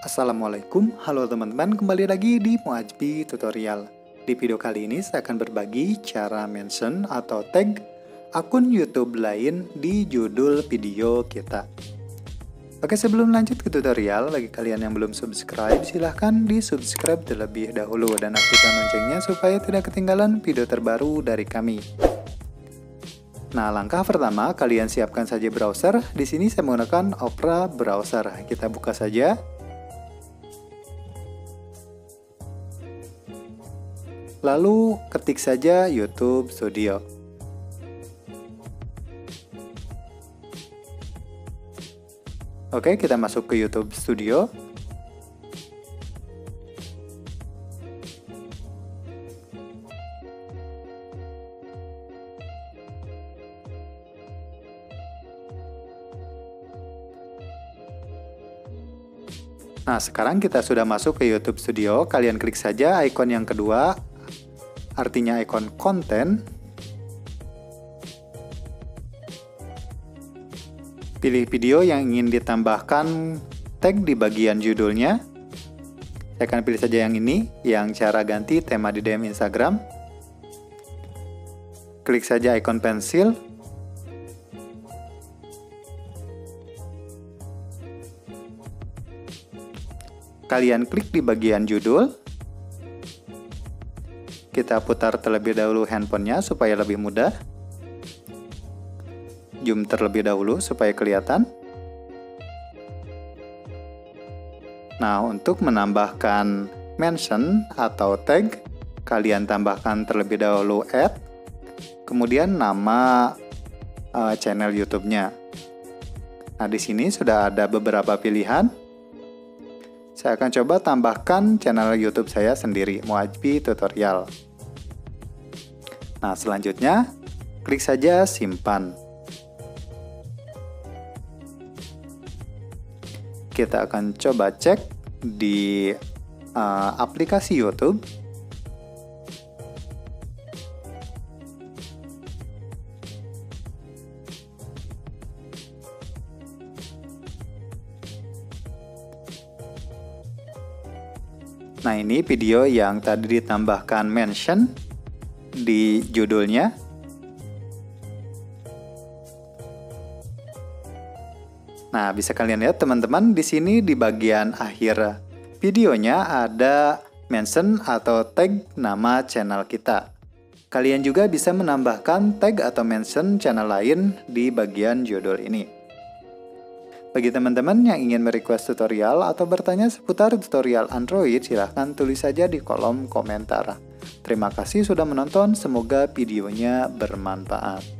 Assalamualaikum, halo teman-teman, kembali lagi di Muajbi Tutorial. Di video kali ini saya akan berbagi cara mention atau tag akun YouTube lain di judul video kita. Oke, sebelum lanjut ke tutorial, bagi kalian yang belum subscribe, silahkan di subscribe terlebih dahulu dan aktifkan loncengnya supaya tidak ketinggalan video terbaru dari kami. Nah, langkah pertama, kalian siapkan saja browser. Di sini saya menggunakan Opera Browser. Kita buka saja. Lalu ketik saja YouTube Studio. Oke, kita masuk ke YouTube Studio. Nah, sekarang kita sudah masuk ke YouTube Studio. Kalian klik saja ikon yang kedua, artinya ikon konten. Pilih video yang ingin ditambahkan tag di bagian judulnya. Saya akan pilih saja yang ini, yang cara ganti tema di DM Instagram. Klik saja ikon pensil. Kalian klik di bagian judul kita putar terlebih dahulu handphonenya supaya lebih mudah. Zoom terlebih dahulu supaya kelihatan. Nah, untuk menambahkan mention atau tag, kalian tambahkan terlebih dahulu add, kemudian nama uh, channel YouTube-nya. Nah, di sini sudah ada beberapa pilihan. Saya akan coba tambahkan channel YouTube saya sendiri, Muajbi Tutorial. Nah, selanjutnya klik saja simpan. Kita akan coba cek di uh, aplikasi YouTube. Nah, ini video yang tadi ditambahkan mention di judulnya. Nah, bisa kalian lihat teman-teman di sini di bagian akhir videonya ada mention atau tag nama channel kita. Kalian juga bisa menambahkan tag atau mention channel lain di bagian judul ini. Bagi teman-teman yang ingin merequest tutorial atau bertanya seputar tutorial Android, silahkan tulis saja di kolom komentar. Terima kasih sudah menonton, semoga videonya bermanfaat.